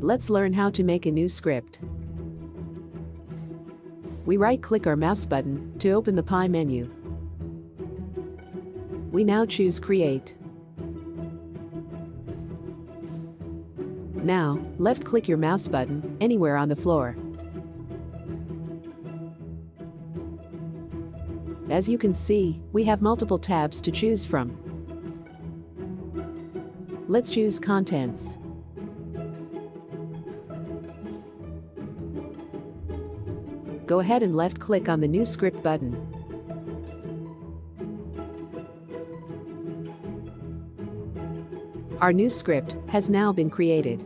Let's learn how to make a new script. We right-click our mouse button to open the pie menu. We now choose Create. Now, left-click your mouse button anywhere on the floor. As you can see, we have multiple tabs to choose from. Let's choose Contents. Go ahead and left-click on the New Script button. Our new script has now been created.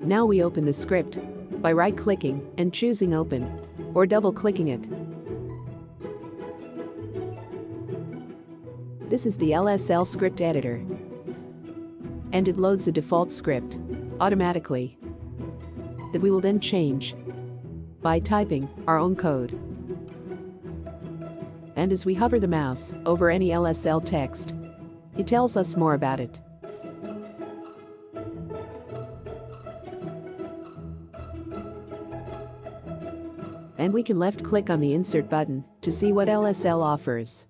Now we open the script by right-clicking and choosing Open, or double-clicking it. This is the LSL script editor. And it loads a default script automatically that we will then change by typing our own code. And as we hover the mouse over any LSL text, it tells us more about it. And we can left click on the insert button to see what LSL offers.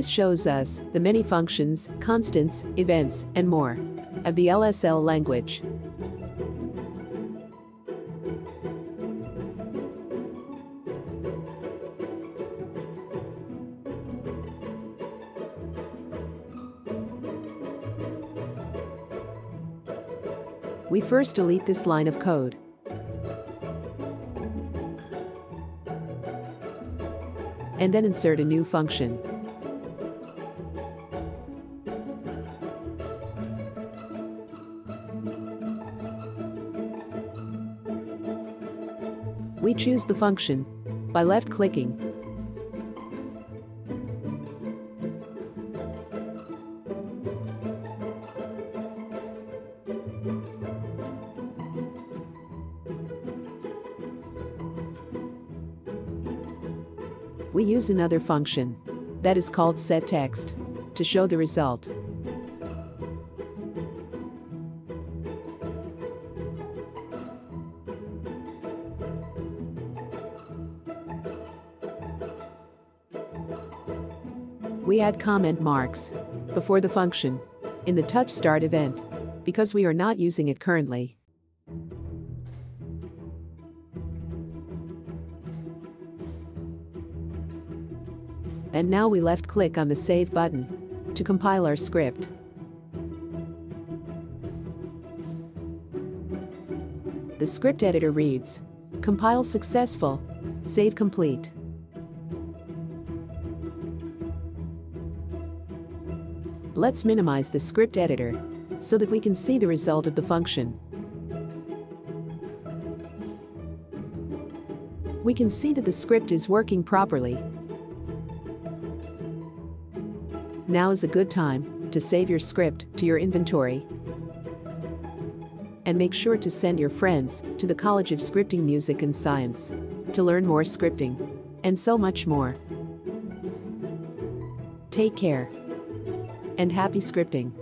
This shows us the many functions, constants, events, and more of the LSL language. We first delete this line of code. And then insert a new function. We choose the function by left-clicking. We use another function that is called setText to show the result. We add comment marks before the function in the touch start event because we are not using it currently. And now we left click on the save button to compile our script. The script editor reads, compile successful, save complete. Let's minimize the script editor so that we can see the result of the function. We can see that the script is working properly. Now is a good time to save your script to your inventory. And make sure to send your friends to the College of Scripting Music and Science to learn more scripting and so much more. Take care and happy scripting.